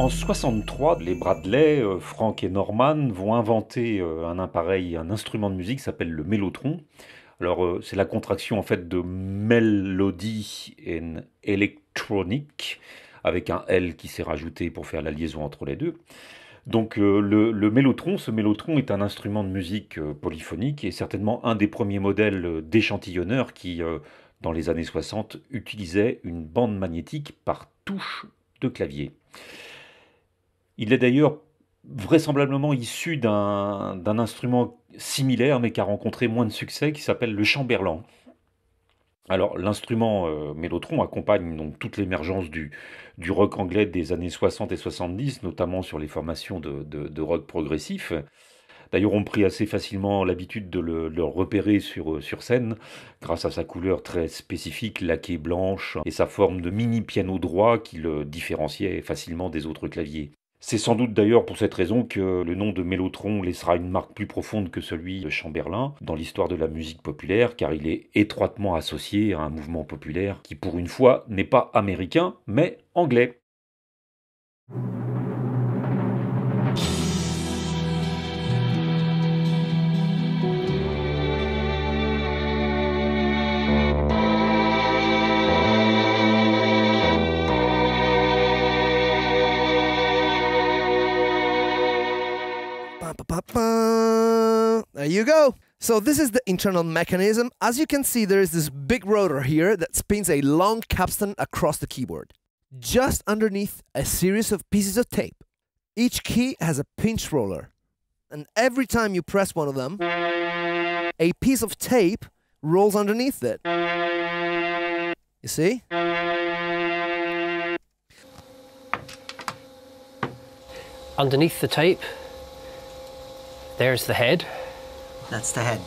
En 63, les Bradley, euh, Frank et Norman vont inventer euh, un appareil, un instrument de musique qui s'appelle le mélotron. Alors euh, c'est la contraction en fait de Melody and Electronic avec un L qui s'est rajouté pour faire la liaison entre les deux. Donc le, le, ce mélotron est un instrument de musique polyphonique et certainement un des premiers modèles d'échantillonneurs qui, dans les années 60, utilisait une bande magnétique par touche de clavier. Il est d'ailleurs vraisemblablement issu d'un instrument similaire mais qui a rencontré moins de succès qui s'appelle le chamberlain. Alors l'instrument euh, mélotron accompagne donc toute l'émergence du, du, rock anglais des années 60 et 70, notamment sur les formations de, rock progressif. D'ailleurs, on prit assez facilement l'habitude de le, repérer sur, euh, sur scène, grâce à sa couleur très spécifique, laquée blanche, et sa forme de mini piano droit qui le différenciait facilement des autres claviers. C'est sans doute d'ailleurs pour cette raison que le nom de Mélotron laissera une marque plus profonde que celui de Chamberlain dans l'histoire de la musique populaire, car il est étroitement associé à un mouvement populaire qui pour une fois n'est pas américain, mais anglais. There you go. So this is the internal mechanism. As you can see, there is this big rotor here that spins a long capstan across the keyboard. Just underneath a series of pieces of tape. Each key has a pinch roller. And every time you press one of them, a piece of tape rolls underneath it. You see? Underneath the tape, there's the head. That's the head.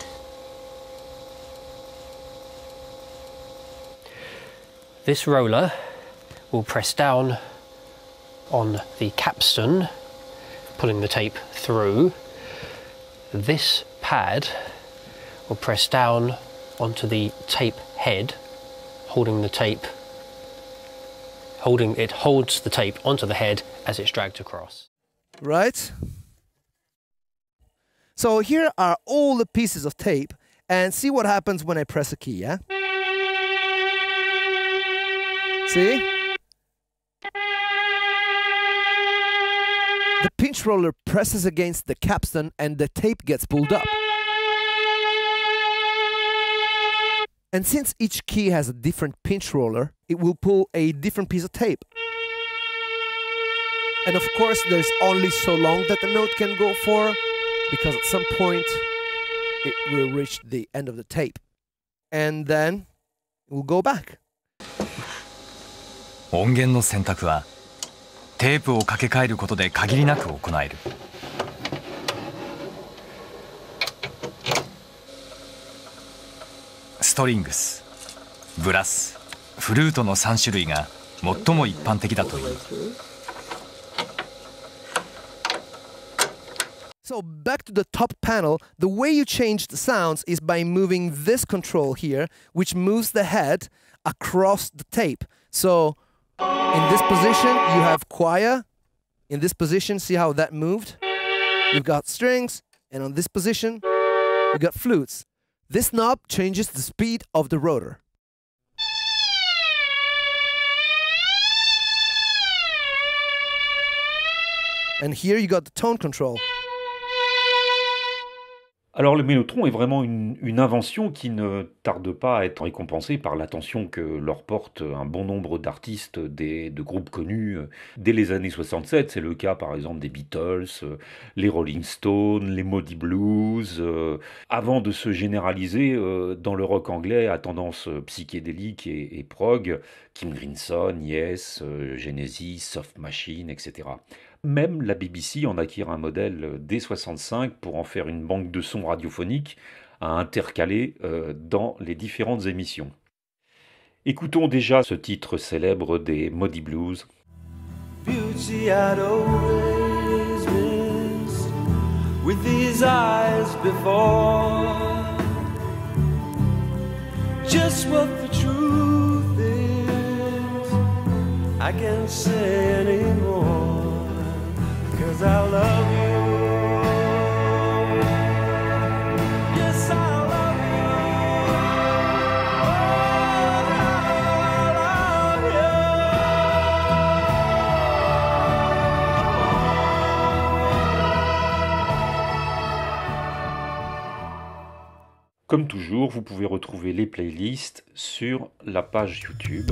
This roller will press down on the capstan, pulling the tape through. This pad will press down onto the tape head, holding the tape, holding it holds the tape onto the head as it's dragged across. Right? So here are all the pieces of tape and see what happens when I press a key, yeah? See? The pinch roller presses against the capstan and the tape gets pulled up. And since each key has a different pinch roller, it will pull a different piece of tape. And of course, there's only so long that the note can go for, because at some point it will reach the end of the tape and then will go back. 音源の選択はテープを掛け替えることで限りなく行えるストリングスブラスフルートの3種類が最も一般的だという。So back to the top panel, the way you change the sounds is by moving this control here, which moves the head across the tape. So in this position, you have choir. In this position, see how that moved? You've got strings, and on this position, you've got flutes. This knob changes the speed of the rotor. And here you got the tone control. Alors le mélotron est vraiment une, invention qui ne tarde pas à être récompensée par l'attention que leur porte un bon nombre d'artistes de groupes connus dès les années 67. C'est le cas par exemple des Beatles, les Rolling Stones, les Moody Blues, euh, avant de se généraliser euh, dans le rock anglais à tendance psychédélique et, et prog, Kim Grinson, Yes, euh, Genesis, Soft Machine, etc. Même la BBC en acquiert un modèle dès 65 pour en faire une banque de sons radiophoniques à intercaler euh, dans les différentes émissions. Écoutons déjà ce titre célèbre des Muddy Blues. Just what the truth is, I can't say anymore. Comme toujours, vous pouvez retrouver les playlists sur la page YouTube.